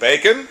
Bacon?